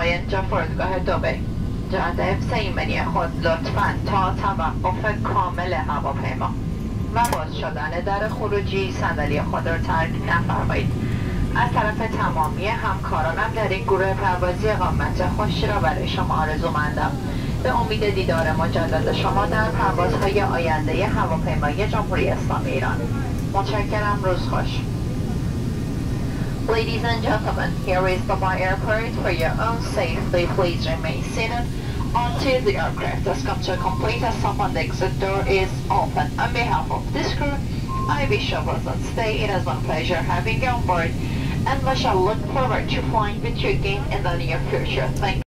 اینجا فرودگاه جهت حفظ ایمنی خود لطفا تا توقف کامل هواپیما و باز شدن در خروجی صندلی خود را ترک نفرمایید از طرف تمامی همکارانم در این گروه پروازی اقامت خوشی را برای شما آرزومندم به امید دیدار مجدد شما در پروازهای آینده هواپیمای جمهوری اسلامی ایران متشکرم روز خوش Ladies and gentlemen, here is Dubai Airport. For your own safety, please remain seated until the aircraft has come to a complete stop and the exit door is open. On behalf of this crew, I wish you a pleasant stay. It has been a pleasure having you on board and we shall look forward to flying with you again in the near future. Thank